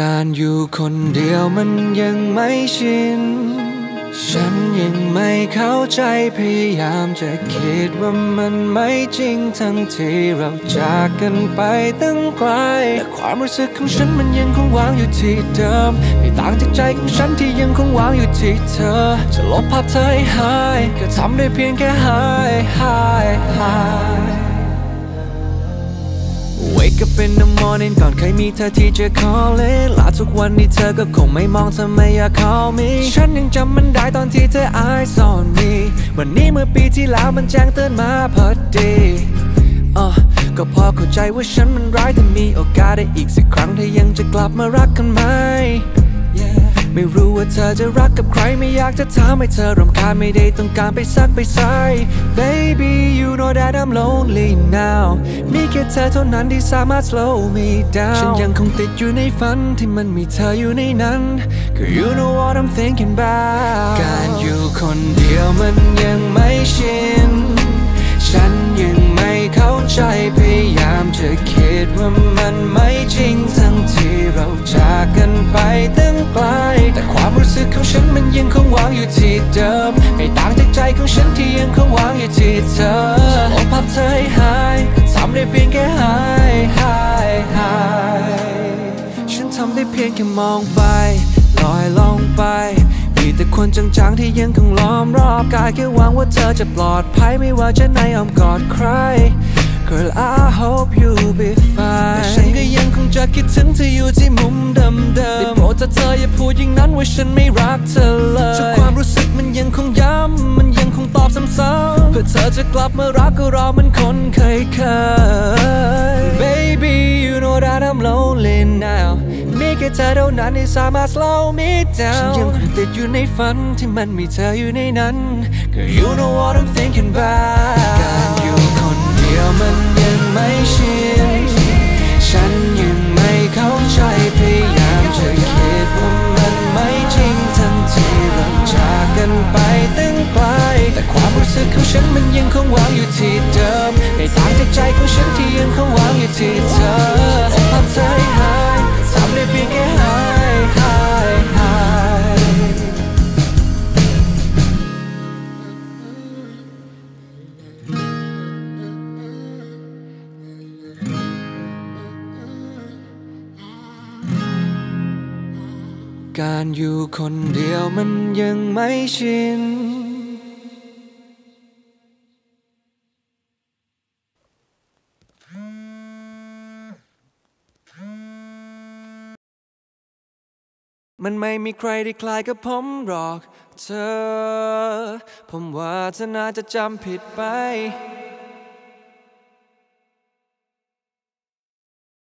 การอยู่คนเดียวมันยังไม่ชิน ฉันยังไม่เข้าใจพยายามจะคิดว่ามันไม่จริงทั้งที่เราจากกันไปตั้งไกล แต่ความรู้สึกของฉันมันยังคงวางอยู่ที่เดิม ไม่ต่างจากใจของฉันที่ยังคงวางอยู่ที่เธอ จะลบภาพเธอให้หาย ก็ทำได้เพียงแค่หายหายหาย up in the morning ก่อนเคยมีเธอที่จะ call it ลาทุกวันนี้เธอก็คงไม่มองทำไมอยาก call me ฉันยังจำมันได้ตอนที่เธอ eyes on me วันนี้เมื่อปีที่แล้วมันแจ้งเตือนมาพอดีอะก็พอเข้าใจว่าฉันมันร้ายแต่มีโอกาสได้อีกสักครั้งถ้ายังจะกลับมารักกันไหม ไม่รู้ว่าเธอจะรักกับใครไม่อยากจะถามให้เธอรำคาญไม่ได้ต้องการไปซักไปใส่ Baby you know that I'm lonely now มีแค่เธอเท่านั้นที่สามารถ slow me down ฉันยังคงติดอยู่ในฝันที่มันมีเธออยู่ในนั้น Girl you know what I'm thinking about การอยู่คนเดียวมันยังไม่ชิน ฉันยังไม่เข้าใจพยายามจะคิดว่ามันไม่จริง อยู่ที่เดิม ไม่ต่างจากใจของฉันที่ยังคงวางอยู่ที่เธอจะลบภาพเธอให้หายทำได้เพียงแค่หายหายหายฉันทำได้เพียงแค่มองไปลอยลงไปมีแต่คนจางๆที่ยังคงล้อมรอบกายแค่หวังว่าเธอจะปลอดภัยไม่ว่าจะในอ้อมกอดใคร Girl I hope you'll be fine ออย่าพูดอย่างนั้นว่าฉันไม่รักเธอเลยทุกความรู้สึกมันยังคงย้ำมันยังคงตอบซ้ำๆเพื่อเธอจะกลับมารักก็รอเหมันคนเคยเคย Baby you know that I'm lonely now มีแค่เธอเท่านั้นที่สามารถ slow me down ฉันยังคงติดอยู่ในฝันที่มันมีเธออยู่ในนั้น Girl you know what I'm thinking about แต่ความรู้สึกของฉันมันยังคงวางอยู่ที่เดิมไม่ต่างจากใจของฉันที่ยังคงวางอยู่ที่เธอภาพเธอให้หายทำได้เพียงแค่หายหายหายการอยู่คนเดียวมันยังไม่ชิน มันไม่มีใครที่คล้ายกับผมหรอกเธอ ผมว่าเธอน่าจะจำผิดไป